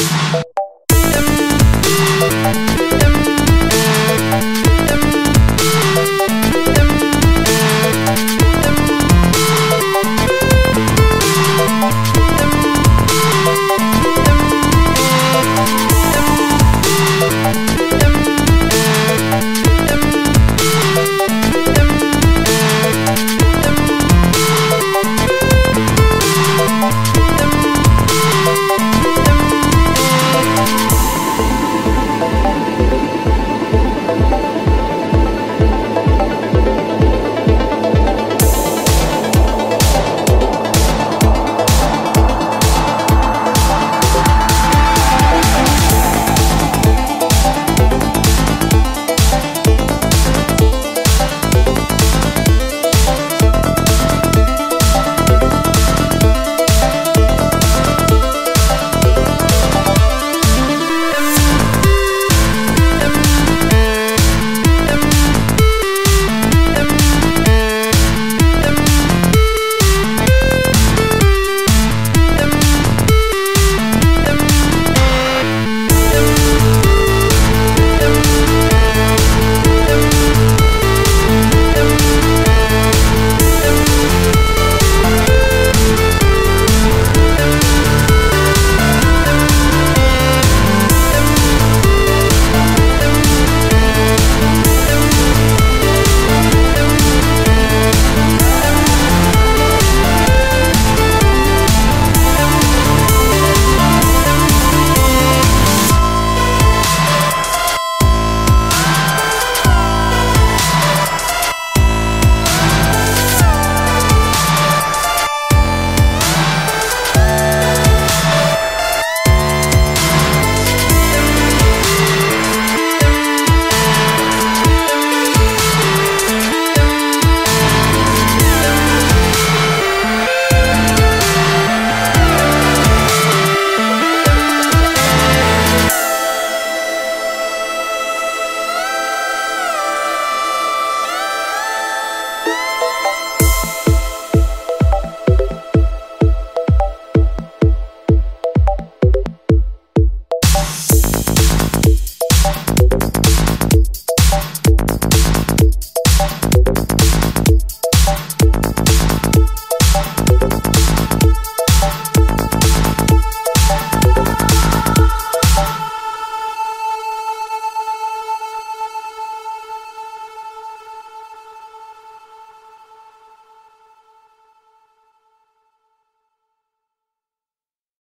you